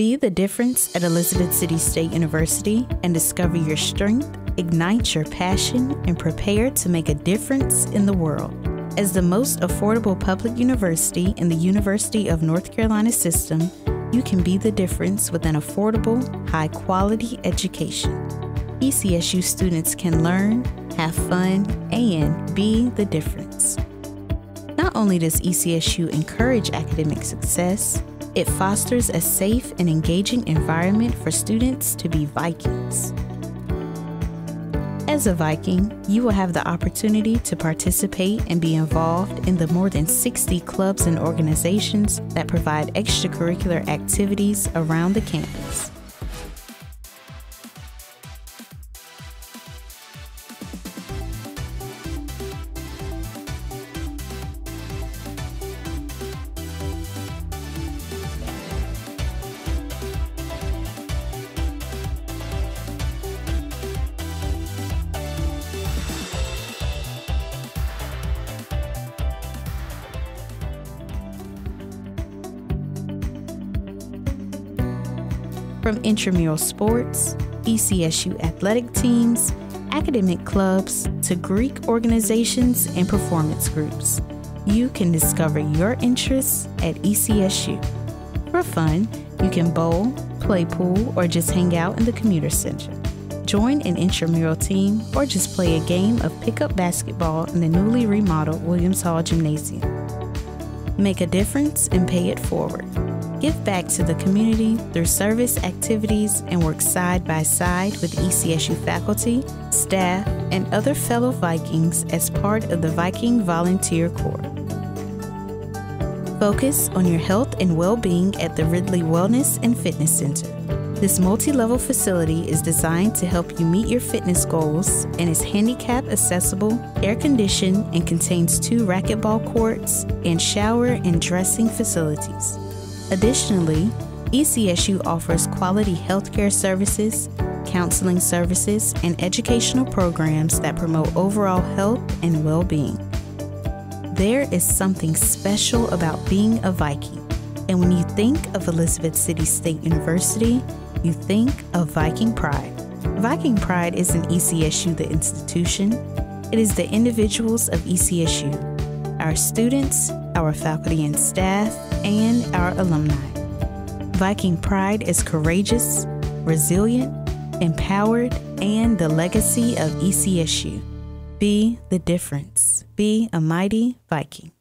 Be the difference at Elizabeth City State University and discover your strength, ignite your passion, and prepare to make a difference in the world. As the most affordable public university in the University of North Carolina system, you can be the difference with an affordable, high quality education. ECSU students can learn, have fun, and be the difference. Not only does ECSU encourage academic success, it fosters a safe and engaging environment for students to be Vikings. As a Viking, you will have the opportunity to participate and be involved in the more than 60 clubs and organizations that provide extracurricular activities around the campus. From intramural sports, ECSU athletic teams, academic clubs, to Greek organizations and performance groups, you can discover your interests at ECSU. For fun, you can bowl, play pool, or just hang out in the commuter center. Join an intramural team or just play a game of pickup basketball in the newly remodeled Williams Hall Gymnasium. Make a difference and pay it forward. Give back to the community through service activities and work side by side with ECSU faculty, staff, and other fellow Vikings as part of the Viking Volunteer Corps. Focus on your health and well being at the Ridley Wellness and Fitness Center. This multi level facility is designed to help you meet your fitness goals and is handicap accessible, air conditioned, and contains two racquetball courts and shower and dressing facilities. Additionally, ECSU offers quality healthcare services, counseling services, and educational programs that promote overall health and well being. There is something special about being a Viking, and when you think of Elizabeth City State University, you think of Viking Pride. Viking Pride isn't ECSU, the institution, it is the individuals of ECSU, our students, our faculty and staff, and our alumni. Viking Pride is courageous, resilient, empowered, and the legacy of ECSU. Be the difference. Be a mighty Viking.